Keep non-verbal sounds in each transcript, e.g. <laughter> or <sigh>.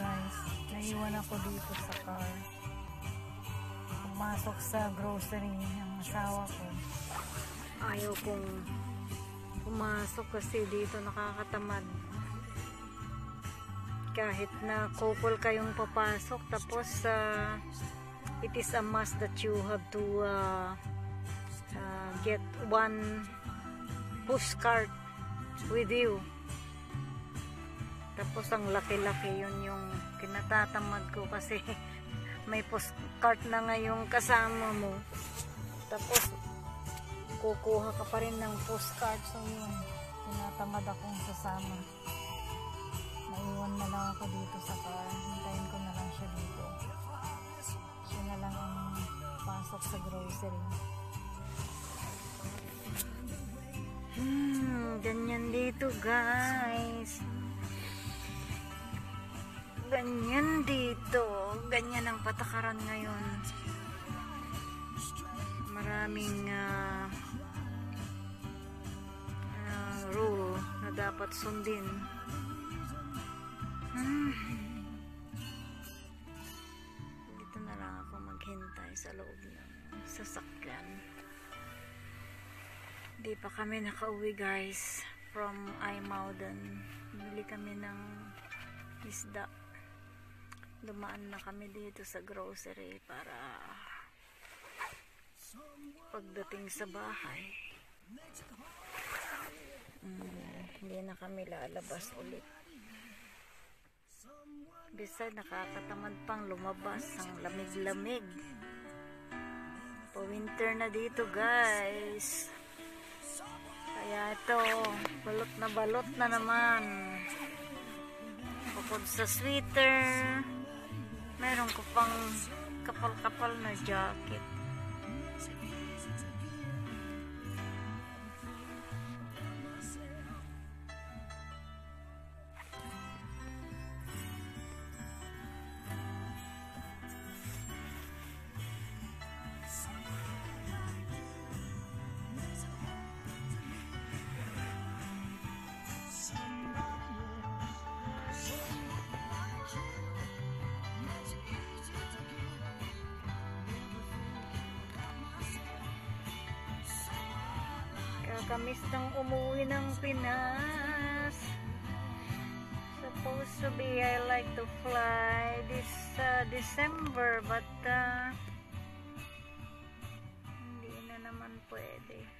guys. Naiwan ako dito sa car. Pumasok sa grocery ng asawa ko. Ayaw kong pumasok kasi dito nakakatamad. Kahit na couple kayong papasok tapos uh, it is a must that you have to uh, uh, get one push cart with you. Tapos ang laki-laki yun yung kinatatamad ko kasi <laughs> may postcard na ngayong kasama mo. Tapos kukuha ka pa rin ng postcard. So yun, tinatamad akong sasama. Naiwan na lang ako dito sa car. Hintayin ko na lang siya dito. Siya na lang ang pasok sa grocery. Hmm, ganyan dito guys ganyan dito. Ganyan ang patakaran ngayon. Maraming uh, uh, rule na dapat sundin. Hmm. Dito na lang ako maghintay sa loob ng sasakyan. Di pa kami nakauwi guys from Aymauden. Bili kami ng isda dumaan na kami dito sa grocery para pagdating sa bahay. Mm, hindi na kami lalabas ulit. Bisa nakakatamad pang lumabas ang lamig-lamig. Pa winter na dito guys. Kaya ito balot na balot na naman. Bukod sa sweater meron ko pang kapal-kapal na jacket Kakamis ng umuwi ng Pinas. Supposed to be I like to fly this uh, December but uh, hindi na naman pwede.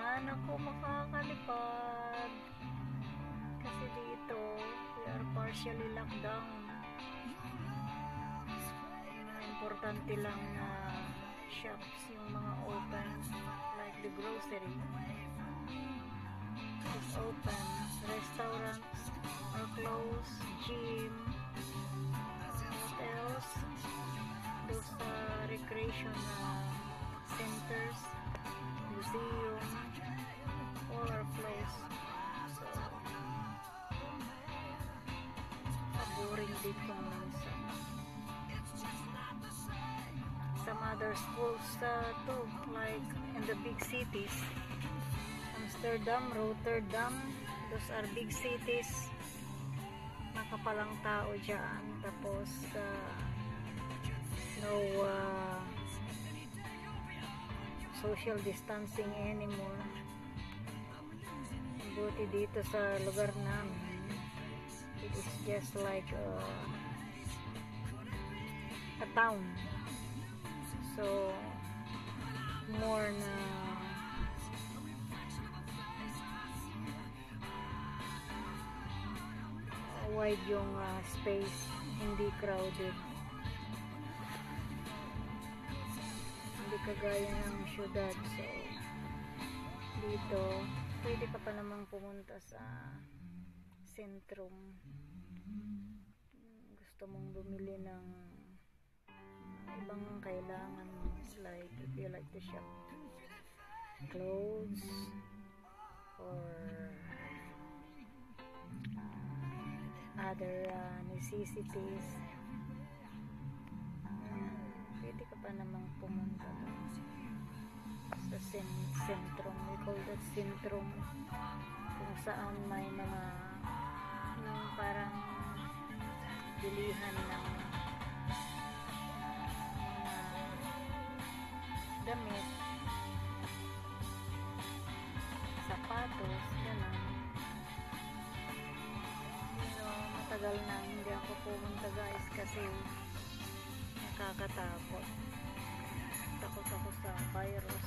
Kailan ako makakalipad. Kasi dito we are partially locked down. Mga importante lang na shops yung mga open like the grocery. Is open. Restaurants are closed gym what else those uh, recreation boring dito minsan some other schools uh, too like in the big cities Amsterdam, Rotterdam those are big cities. Nakapalang tao dyan. Tapos uh, no uh, social distancing anymore. Buti dito sa lugar namin it is just like a, a town. So more na wide yung uh, space hindi crowded. Hindi kagaya ng syudad so dito pwede ka pa namang pumunta sa sentrum gusto mong bumili ng ibang kailangan like if you like to shop clothes or uh, other uh, necessities. Mm, pwede ka pa namang pumunta sa sen- sentrum. We call that sentrum. Kung saan may mga bilihan ng mga damit sapatos, gano'n. Pero matagal na hindi ako pumunta guys kasi nakakatakot. Takot ako sa virus.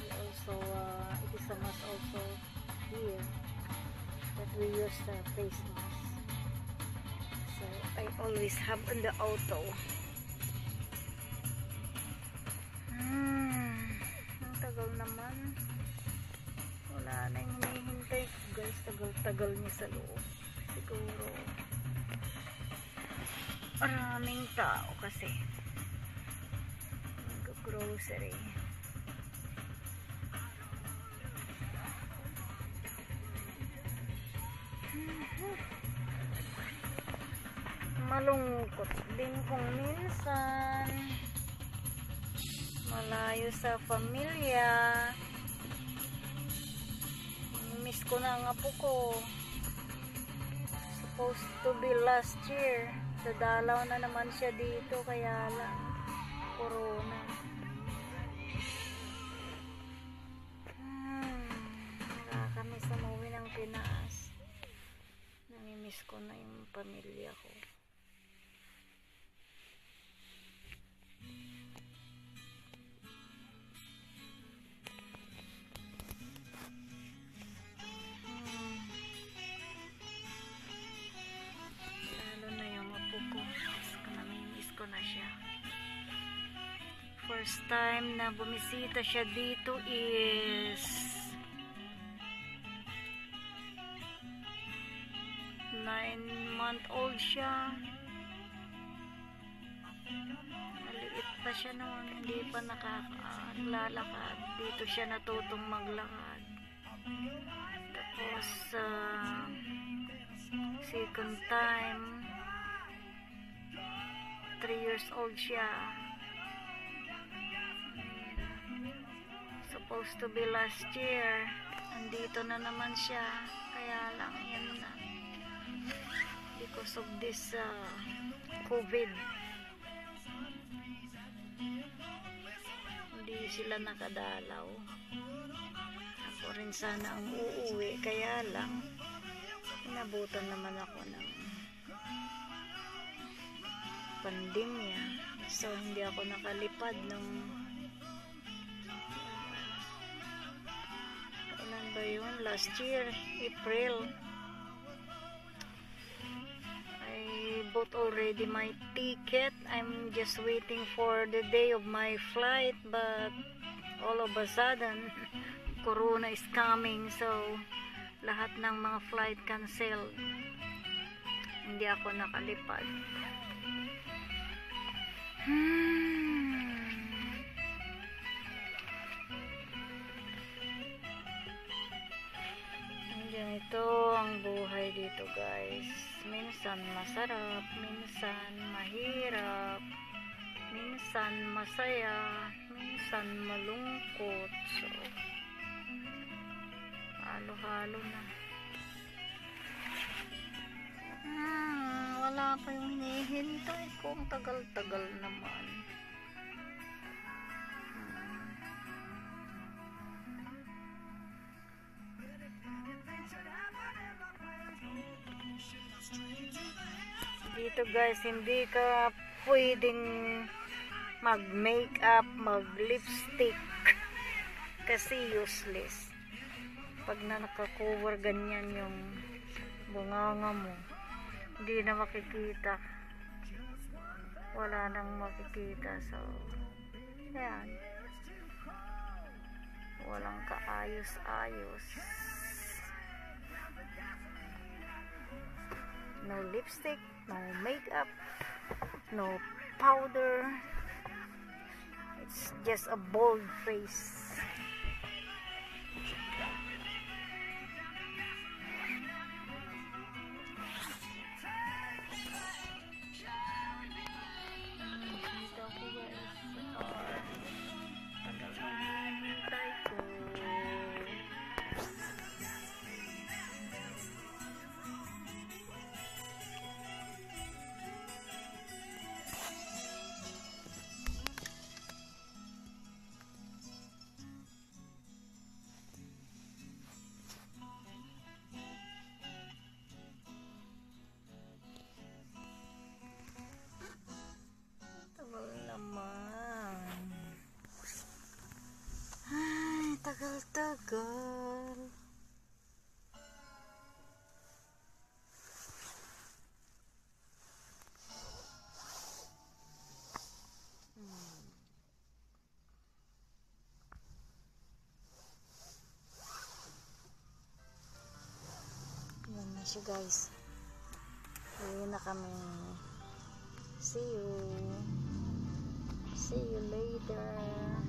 We also, uh, it is a must also here that we use the face mask. So, I always have on the auto. Hmm, ang tagal naman. Wala na yung hinihintay ko guys. Tagal-tagal niya sa loob. Siguro. Maraming tao kasi. Nag-grocery. Malungkot din kung minsan malayo sa pamilya. Miss ko na ang apo ko. Supposed to be last year. Sa dalaw na naman siya dito kaya lang corona. Hmm, nakakamiss na umuwi ng Pinas. Namimiss ko na yung pamilya ko First time na bumisita siya dito is nine month old siya. Maliit pa siya noon. Hindi pa nakakalalakad. Dito siya natutong maglakad. Tapos, ah, second time 3 years old siya supposed to be last year andito na naman siya. Kaya lang yan na. Because of this uh, COVID. Hindi sila nakadalaw. Ako rin sana ang uuwi. Kaya lang inabutan naman ako ng pandemya. So hindi ako nakalipad nung last year April. I bought already my ticket. I'm just waiting for the day of my flight but all of a sudden <laughs> corona is coming so lahat ng mga flight canceled hindi ako nakalipad. Hmm. Ganito ang buhay dito guys minsan masarap minsan mahirap minsan masaya minsan malungkot so halo-halo na. Hmm, wala pa yung hinihintay ko. Tagal-tagal naman. Dito guys, hindi ka pwedeng mag-makeup, mag-lipstick. Kasi useless. Pag na nakakover ganyan yung bunganga mo. Hindi na makikita. Wala nang makikita so yan walang kaayos-ayos no lipstick no makeup no powder. It's just a bold face siya guys. Uwi na kami. See you. See you later.